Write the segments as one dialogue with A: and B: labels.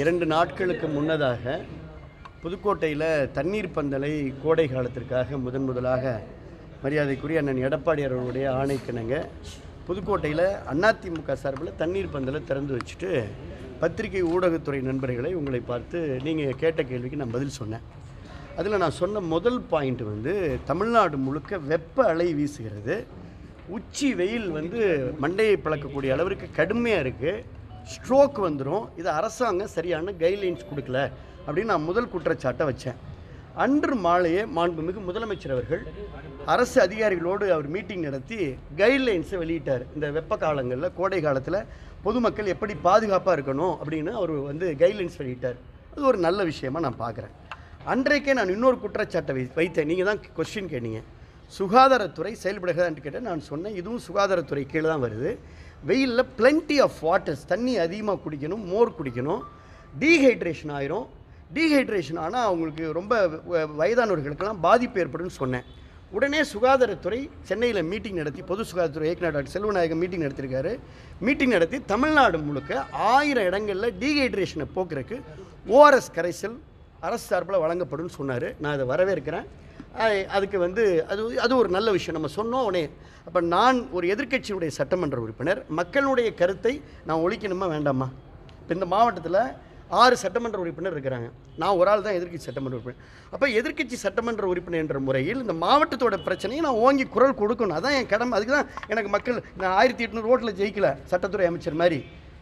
A: இரண்டு நாட்களுக்கு முன்னதாக புதுக்கோட்டையில் தண்ணீர் பந்தலை கோடை காலத்திற்காக முதன் முதலாக மரியாதைக்குரிய அண்ணன் எடப்பாடி அவர்களுடைய ஆணைக்கிணங்க புதுக்கோட்டையில் அதிமுக சார்பில் தண்ணீர் பந்தலை திறந்து வச்சுட்டு பத்திரிகை ஊடகத்துறை நண்பர்களை உங்களை பார்த்து நீங்கள் கேட்ட கேள்விக்கு நான் பதில் சொன்னேன். அதில் நான் சொன்ன முதல் பாயிண்ட் வந்து தமிழ்நாடு முழுக்க வெப்ப அலை வீசுகிறது. உச்சி வெயில் வந்து மண்டையை பிளக்கக்கூடிய அளவிற்கு கடுமையாக இருக்குது ஸ்ட்ரோக் வந்துடும் இது அரசாங்கம் சரியான கைட்லைன்ஸ் கொடுக்கல அப்படின்னு நான் முதல் குற்றச்சாட்டை வச்சேன். அன்று மாலையே மாண்புமிகு முதலமைச்சர் அவர்கள் அரசு அதிகாரிகளோடு அவர் மீட்டிங் நடத்தி கைட்லைன்ஸை வெளியிட்டார். இந்த வெப்ப காலங்களில் கோடை காலத்தில் பொதுமக்கள் எப்படி பாதுகாப்பாக இருக்கணும் அப்படின்னு அவர் வந்து கைட்லைன்ஸ் வெளியிட்டார். அது ஒரு நல்ல விஷயமா நான் பார்க்குறேன் அன்றைக்கே நான் இன்னொரு குற்றச்சாட்டை வை வைத்தேன். நீங்கள் தான் கொஸ்டின் கேட்டீங்க. சுகாதாரத்துறை செயல்படுகிறதான்னு கேட்டேன். நான் சொன்னேன். இதுவும் சுகாதாரத்துறை கீழே தான் வருது. வெயிலில் பிளென்டி ஆஃப் வாட்டர்ஸ் தண்ணி அதிகமாக குடிக்கணும் மோர் குடிக்கணும். டீஹைட்ரேஷன் ஆயிரும். டீஹைட்ரேஷன் ஆனால் அவங்களுக்கு ரொம்ப வ- வயதானவர்களுக்கெல்லாம் பாதிப்பு ஏற்படும்னு சொன்னேன். உடனே சுகாதாரத்துறை சென்னையில் மீட்டிங் நடத்தி பொது சுகாதாரத்துறை இயக்குனர் டாக்டர் செல்வநாயகம் மீட்டிங் நடத்தியிருக்காரு மீட்டிங் நடத்தி தமிழ்நாடு முழுக்க ஆயிரம் இடங்களில் டீஹைட்ரேஷனை போக்குறதுக்கு ஓஆர்எஸ் கரைசல் அரசு சார்பில் வழங்கப்படும்னு சொன்னார். நான் அதை வரவேற்கிறேன். அதுக்கு வந்து அது அது ஒரு நல்ல விஷயம். நம்ம சொன்னோம் உடனே அப்போ நான் ஒரு எதிர்க்கட்சியினுடைய சட்டமன்ற உறுப்பினர் மக்களுடைய கருத்தை நான் ஒழிக்கணுமா வேண்டாமா? இப்போ இந்த மாவட்டத்தில் ஆறு சட்டமன்ற உறுப்பினர் இருக்கிறாங்க. நான் ஒரு ஆள் தான் எதிர்க்கட்சி சட்டமன்ற உறுப்பினர். அப்போ எதிர்க்கட்சி சட்டமன்ற உறுப்பினர் என்ற முறையில் இந்த மாவட்டத்தோட பிரச்சனையை நான் ஓங்கி குரல் கொடுக்கணும். அதான் என் கடமை. அதுக்கு தான் எனக்கு மக்கள் நான் ஆயிரத்தி எட்நூறு ஓட்டில் ஜெயிக்கல சட்டத்துறை அமைச்சர் மாதிரி.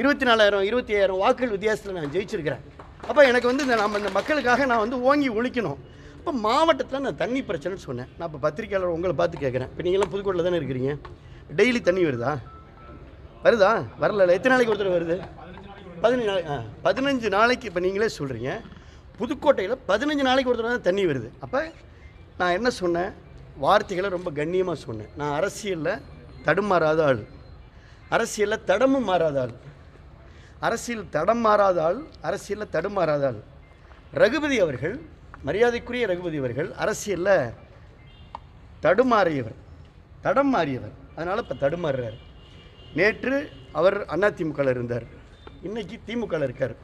A: இருபத்தி நாலாயிரம் இருபத்தி ஐயாயிரம் வாக்குகள் வித்தியாசத்தில் நான் ஜெயிச்சிருக்கிறேன். அப்போ எனக்கு வந்து இந்த நம்ம இந்த மக்களுக்காக நான் வந்து ஓங்கி ஒழிக்கணும். இப்போ மாவட்டத்தில் நான் தண்ணி பிரச்சனைன்னு சொன்னேன். நான் இப்போ பத்திரிக்கையாளர் உங்களை பார்த்து கேட்குறேன் இப்போ நீங்களாம் புதுக்கோட்டில் தானே இருக்கிறீங்க? டெய்லி தண்ணி வருதா? வருதா? வரல எத்தனை நாளைக்கு ஒருத்தர் வருது? பதினஞ்சு நாளை ஆ பதினஞ்சு நாளைக்கு இப்போ நீங்களே சொல்கிறீங்க புதுக்கோட்டையில் பதினஞ்சு நாளைக்கு ஒருத்தர் தான் தண்ணி வருது. அப்போ நான் என்ன சொன்னேன்? வார்த்தைகளை ரொம்ப கண்ணியமாக சொன்னேன். நான் அரசியலில் தடுமாறாத ஆள். அரசியலில் தடமும் மாறாத ஆள். அரசியல் தடம் மாறாத ஆள் அரசியலில் தடுமாறாத ஆள். ரகுபதி அவர்கள் மரியாதைக்குரிய ரகுபதி அவர்கள் அரசியலில் தடுமாறியவர் தடம் மாறியவர். அதனால் இப்போ தடுமாறுறார். நேற்று அவர் அண்ணா திமுகவில் இருந்தார். இன்றைக்கி திமுகவில் இருக்கார்.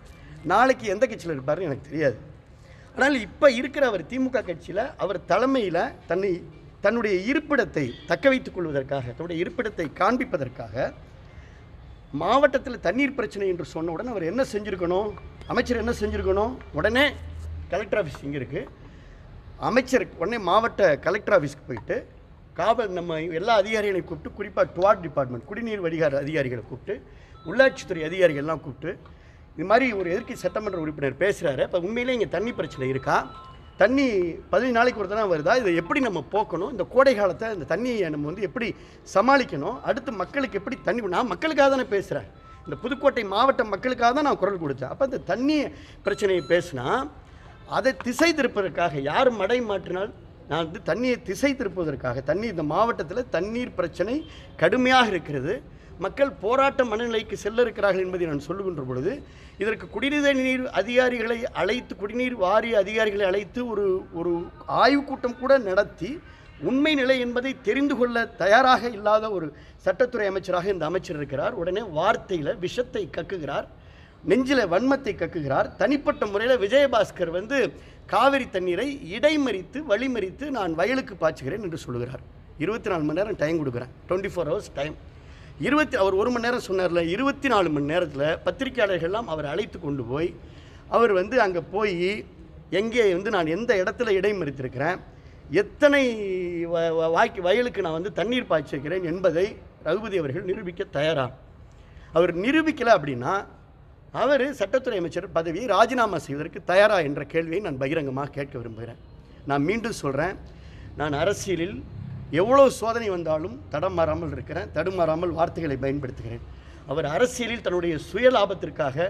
A: நாளைக்கு எந்த கட்சியில் இருப்பார்னு எனக்கு தெரியாது. ஆனால் இப்போ இருக்கிற அவர் திமுக கட்சியில் அவர் தலைமையில் தன்னை தன்னுடைய இருப்பிடத்தை தக்க வைத்துக் கொள்வதற்காக தன்னுடைய இருப்பிடத்தை காண்பிப்பதற்காக மாவட்டத்தில் தண்ணீர் பிரச்சனை என்று சொன்ன உடனே அவர் என்ன செஞ்சுருக்கணும்? அமைச்சர் என்ன செஞ்சுருக்கணும்? உடனே கலெக்டர் ஆஃபீஸ் இங்கே இருக்குது அமைச்சர் உடனே மாவட்ட கலெக்டர் ஆஃபீஸ்க்கு போயிட்டு காவல் நம்ம எல்லா அதிகாரிகளையும் கூப்பிட்டு குறிப்பாக டுவாட் டிபார்ட்மெண்ட் குடிநீர் வடிகார அதிகாரிகளை கூப்பிட்டு உள்ளாட்சித்துறை அதிகாரிகள்லாம் கூப்பிட்டு இது மாதிரி ஒரு எதிர்க்கட்சி சட்டமன்ற உறுப்பினர் பேசுகிறாரு இப்போ உண்மையிலே இங்கே தண்ணி பிரச்சனை இருக்கா? தண்ணி பதினஞ்சு நாளைக்கு ஒரு தடவை வருதா? இதை எப்படி நம்ம போக்கணும்? இந்த கோடை காலத்தை இந்த தண்ணியை நம்ம வந்து எப்படி சமாளிக்கணும்? அடுத்து மக்களுக்கு எப்படி தண்ணி நான் மக்களுக்காக தானே பேசுகிறேன் இந்த புதுக்கோட்டை மாவட்ட மக்களுக்காக தான் நான் குரல் கொடுத்தேன். அப்போ இந்த தண்ணி பிரச்சனையை பேசினா அதை திசை திருப்பதற்காக யார் மடை மாற்றினால் நான் வந்து தண்ணியை திசை திருப்புவதற்காக தண்ணீர் இந்த மாவட்டத்தில் தண்ணீர் பிரச்சனை கடுமையாக இருக்கிறது. மக்கள் போராட்ட மனநிலைக்கு செல்ல இருக்கிறார்கள் என்பதை நான் சொல்லுகின்ற பொழுது இதற்கு குடிநீர் நீர் அதிகாரிகளை அழைத்து குடிநீர் வாரிய அதிகாரிகளை அழைத்து ஒரு ஒரு ஆய்வுக் கூட்டம் கூட நடத்தி உண்மை நிலை என்பதை தெரிந்து கொள்ள தயாராக இல்லாத ஒரு சட்டத்துறை அமைச்சராக இந்த அமைச்சர் இருக்கிறார். உடனே வார்த்தையில் விஷத்தை கக்குகிறார். நெஞ்சில வன்மத்தை கக்குகிறார். தனிப்பட்ட முறையில் விஜயபாஸ்கர் வந்து காவிரி தண்ணீரை இடைமறித்து வழிமறித்து நான் வயலுக்கு பாய்ச்சுகிறேன் என்று சொல்லுகிறார். இருபத்தி நாலு மணி நேரம் டைம் கொடுக்குறேன். டுவெண்ட்டி ஃபோர் ஹவர்ஸ் டைம் இருபத்தி அவர் ஒரு மணி நேரம் சொன்னார்ல இருபத்தி நாலு மணி நேரத்தில் பத்திரிகையாளர்கள்லாம் அவர் அழைத்து கொண்டு போய் அவர் வந்து அங்கே போய் எங்கே வந்து நான் எந்த இடத்துல இடைமறித்திருக்கிறேன் எத்தனை வ- வ- வாய்க்கு வயலுக்கு நான் வந்து தண்ணீர் பாய்ச்சிருக்கிறேன் என்பதை ரகுபதி அவர்கள் நிரூபிக்க தயாரா? அவர் நிரூபிக்கலை அப்படின்னா அவர் சட்டத்துறை அமைச்சர் பதவியை ராஜினாமா செய்வதற்கு தயாரா என்ற கேள்வியை நான் பகிரங்கமாக கேட்க விரும்புகிறேன். நான் மீண்டும் சொல்கிறேன் நான் அரசியலில் எவ்வளோ சோதனை வந்தாலும் தடம் மாறாமல் இருக்கிறேன் தடுமாறாமல் வார்த்தைகளை பயன்படுத்துகிறேன். அவர் அரசியலில் தன்னுடைய சுய லாபத்திற்காக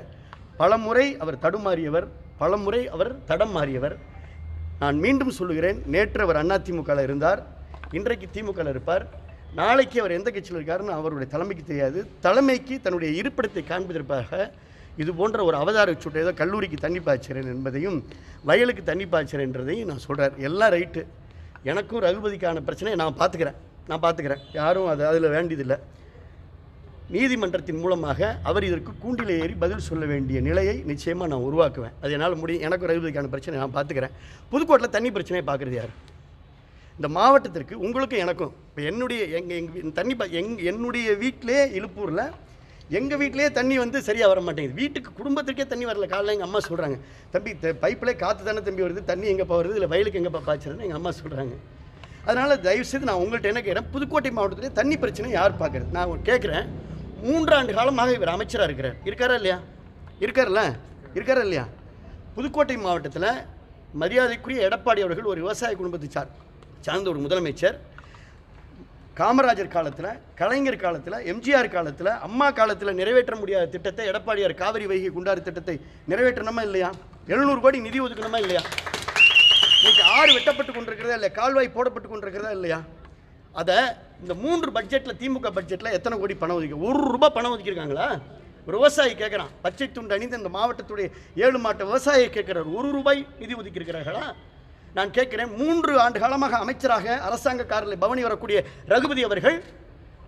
A: பலமுறை அவர் தடுமாறியவர் பலமுறை அவர் தடம் மாறியவர். நான் மீண்டும் சொல்லுகிறேன் நேற்று அவர் அதிமுகவில் இருந்தார் இன்றைக்கு திமுகவில் இருப்பார். நாளைக்கு அவர் எந்த கட்சியில் இருக்காருன்னு அவருடைய தலைமைக்கு தெரியாது. தலைமைக்கு தன்னுடைய இருப்பிடத்தை காண்பதற்காக இது போன்ற ஒரு அவதார சுட்டை ஏதோ கல்லூரிக்கு தண்ணி பாய்ச்சிறேன் என்பதையும் வயலுக்கு தண்ணி பாய்ச்சிறேன்றதையும் நான் சொல்கிறார் எல்லாம் ரைட்டு. எனக்கும் ரகுபதிக்கான பிரச்சனையை நான் பார்த்துக்கிறேன். நான் பார்த்துக்கிறேன். யாரும் அது அதில் வேண்டியதில்லை. நீதிமன்றத்தின் மூலமாக அவர் இதற்கு கூண்டில் ஏறி பதில் சொல்ல வேண்டிய நிலையை நிச்சயமாக நான் உருவாக்குவேன். அது என்னால் முடியும் எனக்கு ரகுபதிக்கான பிரச்சனை நான் பார்த்துக்கிறேன். புதுக்கோட்டையில் தண்ணி பிரச்சனையை பார்க்குறது யார்? இந்த மாவட்டத்திற்கு உங்களுக்கும் எனக்கும். இப்போ என்னுடைய எங்கள் எங்கள் தண்ணி ப எங் என்னுடைய வீட்டிலே இழுப்பூரில் எங்கள் வீட்டிலே தண்ணி வந்து சரியாக வர மாட்டேங்குது. வீட்டுக்கு குடும்பத்திற்கே தண்ணி வரல. காலைல எங்கள் அம்மா சொல்கிறாங்க தம்பி பைப்பில் காற்று தானே தம்பி வருது. தண்ணி எங்கேப்பா வருது? இல்லை வயலுக்கு எங்கேப்பா பாய்ச்சறதுன்னு எங்கள் அம்மா சொல்கிறாங்க அதனால் தயவுசெய்து நான் உங்கள்கிட்ட என்ன கேட்குறேன் புதுக்கோட்டை மாவட்டத்திலே தண்ணி பிரச்சனை யார் பார்க்குறது நான் கேட்குறேன் மூன்றாண்டு காலமாக இவர் அமைச்சராக இருக்கிறார். இருக்காரா இல்லையா? இருக்கார்ல இருக்காரா இல்லையா? புதுக்கோட்டை மாவட்டத்தில் மரியாதைக்குரிய எடப்பாடி அவர்கள் ஒரு விவசாய குடும்பத்தை சார் சார்ந்த ஒரு முதலமைச்சர். காமராஜர் காலத்தில் கலைஞர் காலத்தில் எம்ஜிஆர் காலத்தில் அம்மா காலத்தில் நிறைவேற்ற முடியாத திட்டத்தை எடப்பாடியார் காவிரி வைகை குண்டாறு திட்டத்தை நிறைவேற்றணுமா இல்லையா? எழுநூறு கோடி நிதி ஒதுக்கணுமா இல்லையா? இன்னைக்கு ஆறு வெட்டப்பட்டு கொண்டிருக்கிறதா இல்லையா? கால்வாய் போடப்பட்டு கொண்டிருக்கிறதா இல்லையா? அதை இந்த மூன்று பட்ஜெட்டில் திமுக பட்ஜெட்டில் எத்தனை கோடி பணம் ஒதுக்கி ஒரு ரூபாய் பணம் ஒதுக்கியிருக்காங்களா? ஒரு விவசாயி கேட்குறான் பச்சை துண்டு அணிந்து இந்த மாவட்டத்துடைய ஏழு மாவட்ட விவசாயி கேட்குறார் ஒரு ரூபாய் நிதி ஒதுக்கியிருக்கிறார்களா? நான் கேட்கிறேன் மூன்று ஆண்டு காலமாக அமைச்சராக அரசாங்க காரில் பவனி வரக்கூடிய ரகுபதி அவர்கள்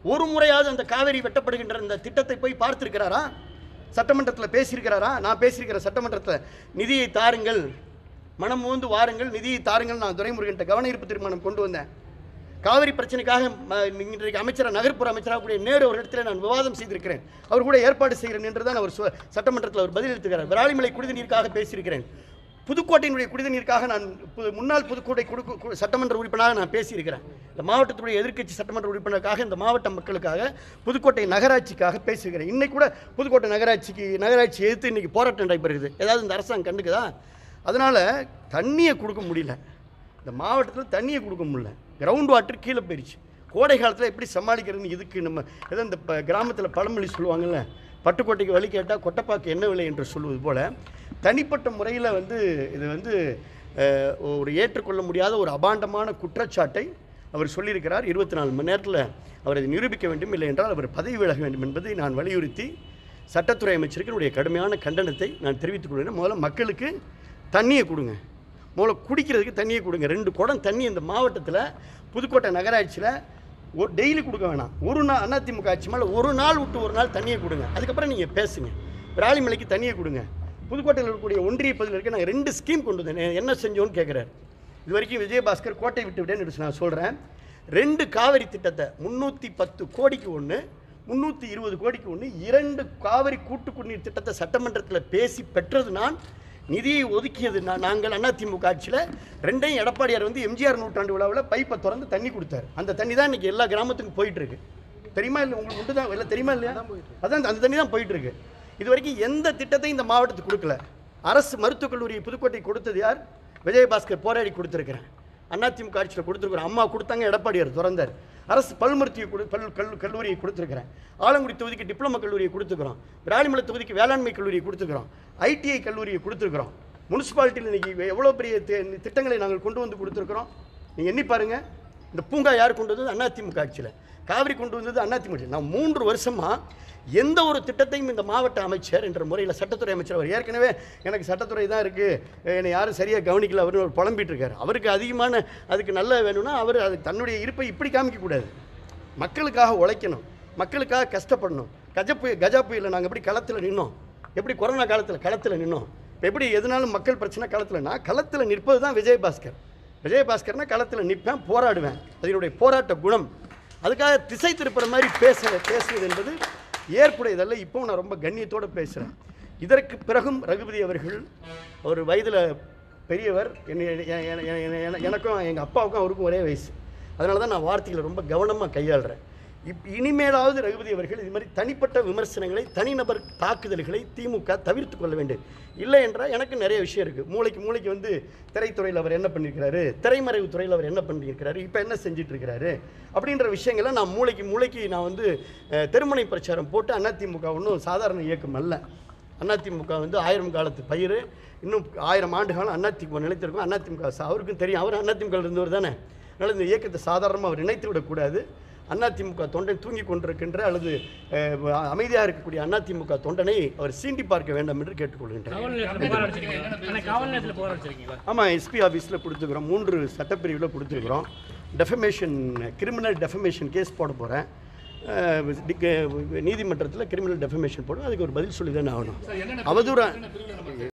A: ஒரு முறையாவது அந்த காவேரி வெட்டப்படுகின்ற இந்த திட்டத்தை போய் பார்த்திருக்கிறாரா? சட்டமன்றத்தில் பேசியிருக்கிறாரா? நான் பேசியிருக்கிற சட்டமன்றத்தில் நிதியை தாருங்கள் மனம் மூந்து வாருங்கள் நிதியை தாருங்கள் நான் துரைமுருகன்ட்ட கவன ஈர்ப்பு தீர்மானம் கொண்டு வந்தேன். காவிரி பிரச்சனைக்காக ம- இன்றைக்கு அமைச்சராக நகர்ப்புற அமைச்சராக கூடிய நேரு ஒரு இடத்துல நான் விவாதம் செய்திருக்கிறேன். அவர் கூட ஏற்பாடு செய்கிறேன் என்று தான் அவர் சட்டமன்றத்தில் அவர் பதிலளித்துக்கிறார். விராலிமலை குடிநீருக்காக பேசியிருக்கிறேன். புதுக்கோட்டையினுடைய குடிநீருக்காக நான் முன்னாள் புதுக்கோட்டை கொடுக்க சட்டமன்ற உறுப்பினராக நான் பேசியிருக்கிறேன். இந்த மாவட்டத்துடைய எதிர்க்கட்சி சட்டமன்ற உறுப்பினருக்காக இந்த மாவட்ட மக்களுக்காக புதுக்கோட்டை நகராட்சிக்காக பேசியிருக்கிறேன். இன்னைக்கு கூட புதுக்கோட்டை நகராட்சிக்கு நகராட்சி எதிர்த்து இன்னைக்கு போராட்டம் நடைபெறுது ஏதாவது இந்த அரசாங்கம் கண்டுக்குதா? அதனால் தண்ணியை கொடுக்க முடியல. இந்த மாவட்டத்தில் தண்ணியை கொடுக்க முடியல. கிரவுண்ட் வாட்டர் கீழே போயிடுச்சு கோடை காலத்தில் எப்படி சமாளிக்கிறதுன்னு இதுக்கு நம்ம ஏதோ இந்த ப கிராமத்தில் பழமொழி சொல்லுவாங்கல்ல பட்டுக்கோட்டைக்கு வழி கேட்டால் கொட்டைப்பாக்கு என்ன விலை என்று சொல்வது போல் தனிப்பட்ட முறையில் வந்து இது வந்து ஒரு ஏற்றுக்கொள்ள முடியாத ஒரு அபாண்டமான குற்றச்சாட்டை அவர் சொல்லியிருக்கிறார். இருபத்தி நாலு மணி நேரத்தில் அவர் அதை நிரூபிக்க வேண்டும். இல்லை என்றால் அவர் பதவி விலக வேண்டும் என்பதை நான் வலியுறுத்தி சட்டத்துறை அமைச்சருக்கினுடைய கடுமையான கண்டனத்தை நான் தெரிவித்துக் கொள்கிறேன். முதல்ல மக்களுக்கு தண்ணியை கொடுங்க. முதல்ல குடிக்கிறதுக்கு தண்ணியை கொடுங்க. ரெண்டு குடம் தண்ணி இந்த மாவட்டத்தில் புதுக்கோட்டை நகராட்சியில் ஒரு டெய்லி கொடுக்க வேணாம். ஒரு நாள் அதிமுக ஆட்சி மேலே ஒரு நாள் விட்டு ஒரு நாள் தண்ணியை கொடுங்க. அதுக்கப்புறம் நீங்கள் பேசுங்க. விராலிமலைக்கு தண்ணியை கொடுங்க. புதுக்கோட்டையில் இருக்கக்கூடிய ஒன்றிய பகுதியில் இருக்க நாங்கள் ரெண்டு ஸ்கீம் கொண்டு வந்தேன். என்ன செஞ்சோன்னு கேட்குறாரு இது வரைக்கும் விஜயபாஸ்கர் கோட்டை விட்டு விட்டேன்னு நான் சொல்கிறேன் ரெண்டு காவிரி திட்டத்தை முந்நூற்றி பத்து கோடிக்கு ஒன்று முந்நூற்றி இருபது கோடிக்கு ஒன்று இரண்டு காவிரி கூட்டு குடிநீர் திட்டத்தை சட்டமன்றத்தில் பேசி பெற்றது நான் நிதியை ஒதுக்கியது நாங்கள் அதிமுக ஆட்சியில் ரெண்டையும் எடப்பாடியார் வந்து எம்ஜிஆர் நூற்றாண்டு விழாவில் பைப்பை திறந்து தண்ணி கொடுத்தாரு. அந்த தண்ணி தான் இன்றைக்கி எல்லா கிராமத்துக்கும் போயிட்டு இருக்கு தெரியுமா இல்லை உங்களுக்கு உண்டு தான் இல்லை தெரியுமா இல்லையா? அதான் அந்த தண்ணி தான் போயிட்டு இருக்கு இது வரைக்கும் எந்த திட்டத்தையும் இந்த மாவட்டத்துக்கு கொடுக்கல. அரசு மருத்துவக் கல்லூரி புதுக்கோட்டை கொடுத்தது யார்? விஜயபாஸ்கர் போராடி கொடுத்துருக்கிறேன். அதிமுக ஆட்சியில் கொடுத்துருக்குறோம் அம்மா கொடுத்தாங்க எடப்பாடியார் திறந்தார். அரசு பல் மருத்துவ கொடு பல் கல் கல்லூரியை கொடுத்துருக்குறேன். ஆலங்குடி தொகுதிக்கு டிப்ளமோ கல்லூரியை கொடுத்துக்கிறோம் விராலிமலை தொகுதிக்கு வேளாண்மை கல்லூரியை கொடுத்துக்கிறோம் ஐடிஐ கல்லூரியை கொடுத்துருக்குறோம். முனிசிபாலிட்டியில் இன்றைக்கி எவ்வளோ பெரிய திட்டங்களை நாங்கள் கொண்டு வந்து கொடுத்துருக்குறோம். நீங்கள் எண்ணி பாருங்கள் இந்த பூங்கா யார் கொண்டு வந்தது? அதிமுக ஆட்சியில். காவிரி கொண்டு வந்தது அதிமுக நான் மூன்று வருஷமாக எந்த ஒரு திட்டத்தையும் இந்த மாவட்ட அமைச்சர் என்ற முறையில் சட்டத்துறை அமைச்சர் அவர் ஏற்கனவே எனக்கு சட்டத்துறை தான் இருக்குது என்னை யாரும் சரியாக கவனிக்கல. அவர்னு அவர் புலம்பிட்டு இருக்காரு. அவருக்கு அதிகமான அதுக்கு நல்ல வேணும்னா அவர் அது தன்னுடைய இருப்பை இப்படி காமிக்கக்கூடாது மக்களுக்காக உழைக்கணும். மக்களுக்காக கஷ்டப்படணும். கஜ புயல் கஜா புயலில் நாங்கள் எப்படி களத்தில் நின்னோம்? எப்படி கொரோனா காலத்தில் களத்தில் நின்னோம்? இப்போ எப்படி எதுனாலும் மக்கள் பிரச்சனை களத்தில்னா களத்தில் நிற்பது தான் விஜயபாஸ்கர். விஜயபாஸ்கர்னா களத்தில் நிற்பேன் போராடுவேன். அதனுடைய போராட்ட குணம். அதுக்காக திசை திருப்புற மாதிரி பேச பேசுவது என்பது ஏற்புடையதல்ல இப்போ நான் ரொம்ப கண்ணியத்தோடு பேசுகிறேன் இதற்கு பிறகும் ரகுபதி அவர்கள் ஒரு வயதில் பெரியவர். என்னை எனக்கும் எங்கள் அப்பாவுக்கும் அவருக்கும் ஒரே வயசு. அதனால தான் நான் வார்த்தைகளை ரொம்ப கவனமாக கையாளுறேன். இப் இனிமேலாவது ரகுபதி அவர்கள் இது மாதிரி தனிப்பட்ட விமர்சனங்களை தனிநபர் தாக்குதல்களை திமுக தவிர்த்து கொள்ள வேண்டும். இல்லை என்றால் எனக்கு நிறைய விஷயம் இருக்குது மூளைக்கு மூளைக்கு வந்து திரைத்துறையில் அவர் என்ன பண்ணியிருக்கிறாரு? திரைமறைவு துறையில் அவர் என்ன பண்ணியிருக்கிறாரு? இப்போ என்ன செஞ்சுட்டு இருக்கிறாரு அப்படின்ற விஷயங்களை நான் மூளைக்கு மூளைக்கு நான் வந்து தெருமனை பிரச்சாரம் போட்டு அதிமுக ஒன்றும் சாதாரண இயக்கம் அல்ல. அதிமுக வந்து ஆயிரம் காலத்து பயிர் இன்னும் ஆயிரம் ஆண்டு காலம் அதிமுக நிலைத்திருக்கும். அதிமுக அவருக்கும் தெரியும். அவர் அதிமுக இருந்தவர் தானே. அதனால் இந்த இயக்கத்தை சாதாரணமாக அவர் நினைத்து விடக்கூடாது அதிமுக தொண்டன் தூங்கி கொண்டிருக்கின்ற அல்லது அமைதியாக இருக்கக்கூடிய அதிமுக தொண்டனை அவர் சீண்டி பார்க்க வேண்டாம் என்று கேட்டுக்கொள்கின்றேன். ஆமாம் எஸ்பி ஆஃபீஸில் கொடுத்துக்கிறோம். மூன்று சட்டப்பிரிவில் கொடுத்துருக்குறோம் டெஃபமேஷன் கிரிமினல் டெஃபமேஷன் கேஸ் போட போகிறேன் நீதிமன்றத்தில் கிரிமினல் டெஃபமேஷன் போடும் அதுக்கு ஒரு பதில் சொல்லி தானே ஆகணும் அவதூறா